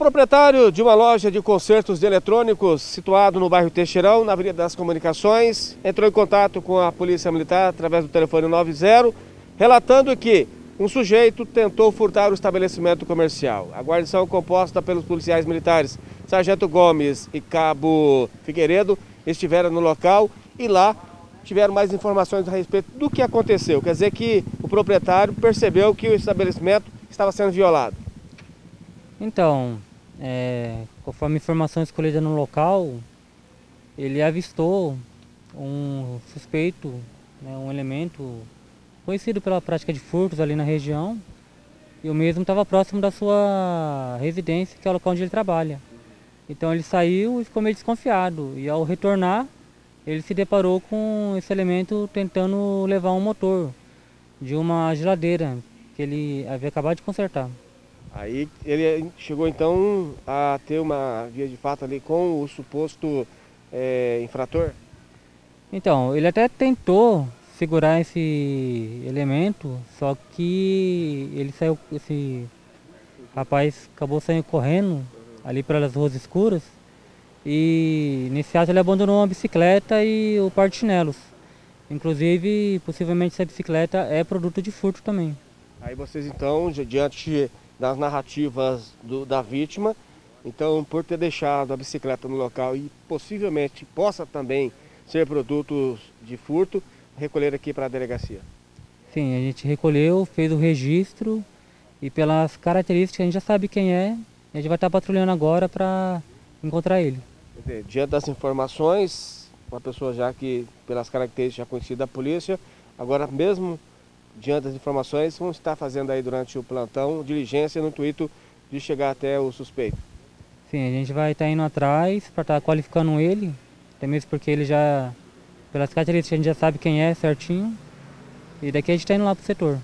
proprietário de uma loja de consertos de eletrônicos situado no bairro Teixeirão, na Avenida das Comunicações, entrou em contato com a Polícia Militar através do telefone 90, relatando que um sujeito tentou furtar o estabelecimento comercial. A guarnição composta pelos policiais militares Sargento Gomes e Cabo Figueiredo estiveram no local e lá tiveram mais informações a respeito do que aconteceu. Quer dizer que o proprietário percebeu que o estabelecimento estava sendo violado. Então, é, conforme informações colhidas no local, ele avistou um suspeito, né, um elemento conhecido pela prática de furtos ali na região, e o mesmo estava próximo da sua residência, que é o local onde ele trabalha. Então ele saiu e ficou meio desconfiado, e ao retornar, ele se deparou com esse elemento tentando levar um motor de uma geladeira que ele havia acabado de consertar. Aí ele chegou então a ter uma via de fato ali com o suposto é, infrator? Então, ele até tentou segurar esse elemento, só que ele saiu, esse rapaz acabou saindo correndo ali pelas ruas escuras e nesse ato ele abandonou uma bicicleta e o par de chinelos. Inclusive, possivelmente essa bicicleta é produto de furto também. Aí vocês então, diante das narrativas do, da vítima, então por ter deixado a bicicleta no local e possivelmente possa também ser produto de furto, recolher aqui para a delegacia. Sim, a gente recolheu, fez o registro e pelas características a gente já sabe quem é, a gente vai estar patrulhando agora para encontrar ele. Dizer, diante das informações, uma pessoa já que pelas características já conhecida da polícia, agora mesmo diante das informações, vamos estar fazendo aí durante o plantão diligência no intuito de chegar até o suspeito. Sim, a gente vai estar indo atrás para estar qualificando ele, até mesmo porque ele já, pelas características, a gente já sabe quem é certinho. E daqui a gente está indo lá para o setor.